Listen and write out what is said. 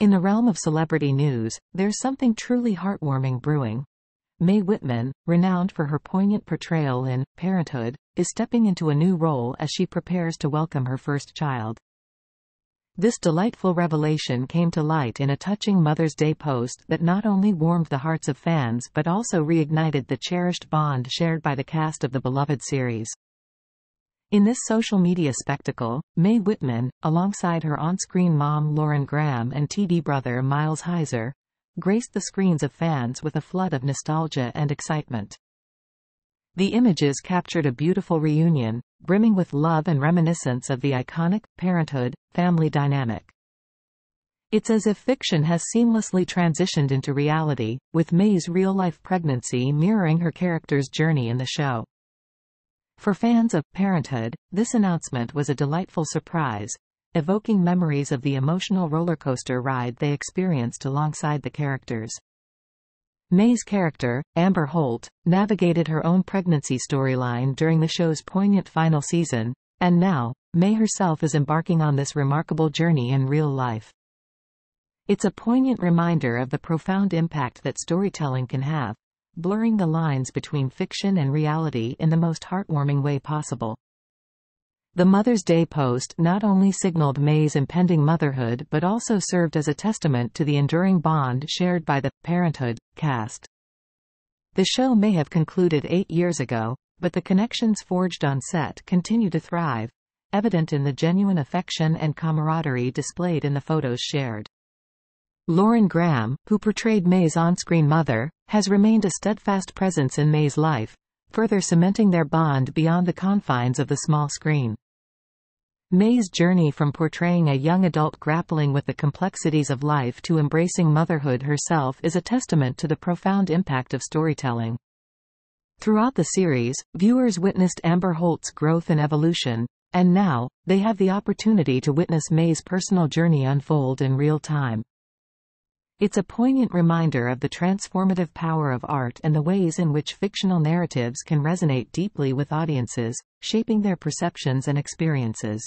In the realm of celebrity news, there's something truly heartwarming brewing. Mae Whitman, renowned for her poignant portrayal in Parenthood, is stepping into a new role as she prepares to welcome her first child. This delightful revelation came to light in a touching Mother's Day post that not only warmed the hearts of fans but also reignited the cherished bond shared by the cast of the beloved series. In this social media spectacle, Mae Whitman, alongside her on-screen mom Lauren Graham and TV brother Miles Heizer, graced the screens of fans with a flood of nostalgia and excitement. The images captured a beautiful reunion, brimming with love and reminiscence of the iconic, parenthood, family dynamic. It's as if fiction has seamlessly transitioned into reality, with Mae's real-life pregnancy mirroring her character's journey in the show. For fans of Parenthood, this announcement was a delightful surprise, evoking memories of the emotional rollercoaster ride they experienced alongside the characters. Mae's character, Amber Holt, navigated her own pregnancy storyline during the show's poignant final season, and now, Mae herself is embarking on this remarkable journey in real life. It's a poignant reminder of the profound impact that storytelling can have, blurring the lines between fiction and reality in the most heartwarming way possible. The Mother's Day post not only signaled Mae's impending motherhood but also served as a testament to the enduring bond shared by the Parenthood cast. The show may have concluded eight years ago, but the connections forged on set continue to thrive, evident in the genuine affection and camaraderie displayed in the photos shared. Lauren Graham, who portrayed Mae's on-screen mother, has remained a steadfast presence in Mae's life, further cementing their bond beyond the confines of the small screen. Mae's journey from portraying a young adult grappling with the complexities of life to embracing motherhood herself is a testament to the profound impact of storytelling. Throughout the series, viewers witnessed Amber Holt's growth and evolution, and now, they have the opportunity to witness Mae's personal journey unfold in real time. It's a poignant reminder of the transformative power of art and the ways in which fictional narratives can resonate deeply with audiences, shaping their perceptions and experiences.